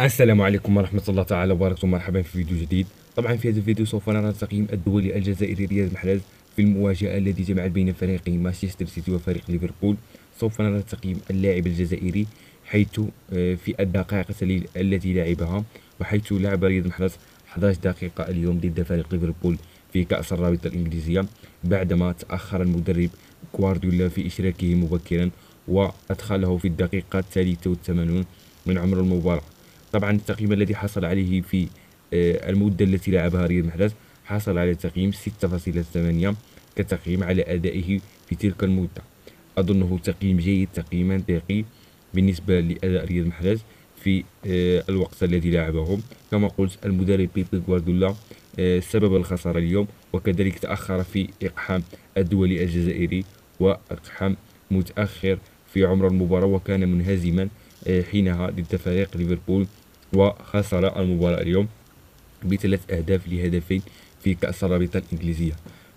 السلام عليكم ورحمة الله تعالى وبركاته. مرحبا في فيديو جديد. طبعا في هذا الفيديو سوف نرى تقييم الدولي الجزائري رياض محرز في المواجهة التي جمعت بين فريقي مانشستر سيتي وفريق ليفربول. سوف نرى تقييم اللاعب الجزائري حيث آه، في الدقائق التي لعبها وحيث لعب رياض محرز 11 دقيقة اليوم ضد فريق ليفربول في كأس الرابطة الإنجليزية بعدما تأخر المدرب كوارديولا في إشراكه مبكرا وأدخله في الدقيقة الثالثة والثمانون من عمر المباراة. طبعا التقييم الذي حصل عليه في آه، المدة التي لعبها رياض محرز حصل على تقييم 6.8 كتقييم على أدائه في تلك المدة. أظنه تقييم جيد تقييم منطقي بالنسبة لأداء رياض محرز في آه، الوقت الذي لعبه. كما قلت المدرب بيبي غوارديولا آه، سبب الخسارة اليوم وكذلك تأخر في إقحام الدولي الجزائري وإقحام متأخر في عمر المباراة وكان منهزما حينها ضد فريق ليفربول وخسر المباراة اليوم بثلاث أهداف لهدفين في كأس الرابطة الإنجليزية.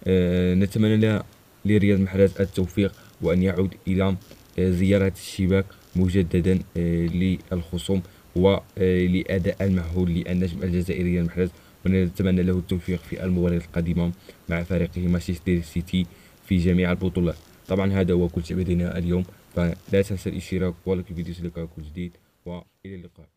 أه نتمنى لرياض محرز التوفيق وأن يعود إلى آه، زيارة الشباك مجددا أه للخصوم ولأداء المعهود للنجم الجزائري رياض محرز ونتمنى له التوفيق في المباراة القادمة مع فريقه مانشستر سيتي في جميع البطولات. طبعا هذا هو كل شيء لدينا اليوم. فلا تنسى الاشتراك ولايك الفيديو لقاء جديد وإلى اللقاء.